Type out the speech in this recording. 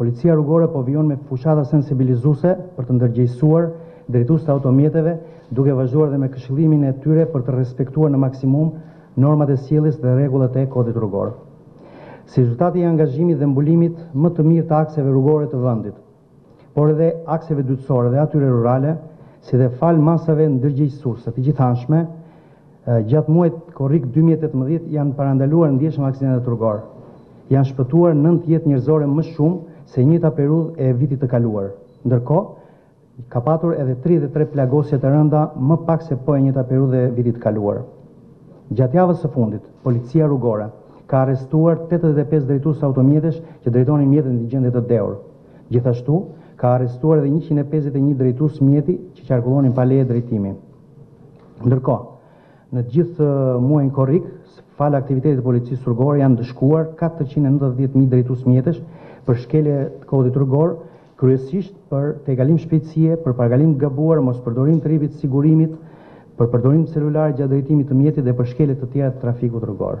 Policia Rrugore po vijon me fushata sensibilizuese për të ndërgjegjësuar drejtuesit e automjeteve, duke vazhduar dhe me këshillimin e tyre për të respektuar në maksimum normat e sjelljes dhe rregullat e Kodit Rrugor. Si rezultat i angazhimit dhe mbulimit më të mirë të akseve rrugore të vendit, por edhe akseve dytësore dhe atyre rurale, si dhe falë masave ndërgjegjësuese të gjithanshme, gjatë muajit korrik dy mijë e tetëmbëdhjetë janë parandaluar ndjeshëm aksidentet rrugore. Janë shpëtuar nëntë jetë njerëzore më shumë se e njëjta periudhë e vitit të kaluar. Ndërkohë, ka patur edhe tridhjetë e tre plagosje të rënda më pak se po e njëjta periudhë e vitit të kaluar. Gjatë javës së fundit, Policia Rrugore ka arrestuar tetëdhjetë e pesë drejtues automjetesh që drejtonin mjetin në gjendje të dehur. Gjithashtu, ka arrestuar edhe njëqind e pesëdhjetë e një drejtues mjeti që qarkullonin pa leje drejtimi. Ndërkohë, në të gjithë muajin korrik, falë aktivitetit të Policisë Rrugore janë ndëshkuar katërqind e nëntëdhjetë mijë drejtues mjetesh për shkelje të Kodit Rrugor, kryesisht për tejkalim shpejtësie, për parakalim të gabuar, mospërdorim të rripit të sigurimit, për përdorim të celularit gjatë drejtimit të mjetit dhe për shkelje të tjera të trafikut rrugor.